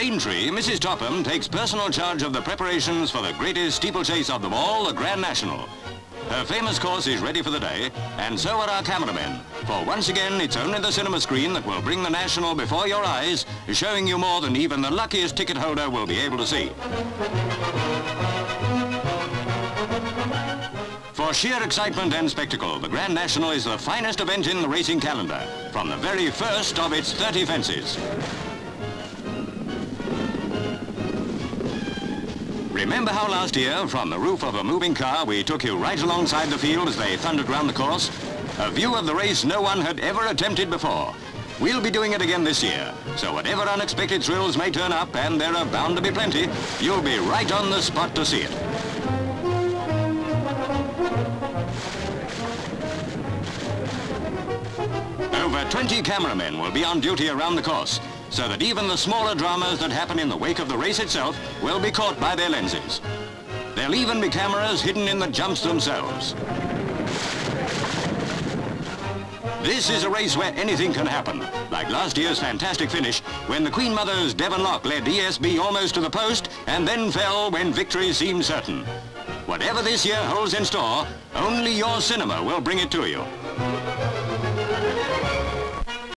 Aintree, Mrs. Topham takes personal charge of the preparations for the greatest steeplechase of them all, the Grand National. Her famous course is ready for the day, and so are our cameramen. For once again, it's only the cinema screen that will bring the National before your eyes, showing you more than even the luckiest ticket holder will be able to see. For sheer excitement and spectacle, the Grand National is the finest event in the racing calendar, from the very first of its 30 fences. Remember how last year, from the roof of a moving car, we took you right alongside the field as they thundered round the course? A view of the race no one had ever attempted before. We'll be doing it again this year, so whatever unexpected thrills may turn up, and there are bound to be plenty, you'll be right on the spot to see it. Over 20 cameramen will be on duty around the course, so that even the smaller dramas that happen in the wake of the race itself will be caught by their lenses. There'll even be cameras hidden in the jumps themselves. This is a race where anything can happen, like last year's fantastic finish when the Queen Mother's Devon Loch led ESB almost to the post and then fell when victory seemed certain. Whatever this year holds in store, only your cinema will bring it to you.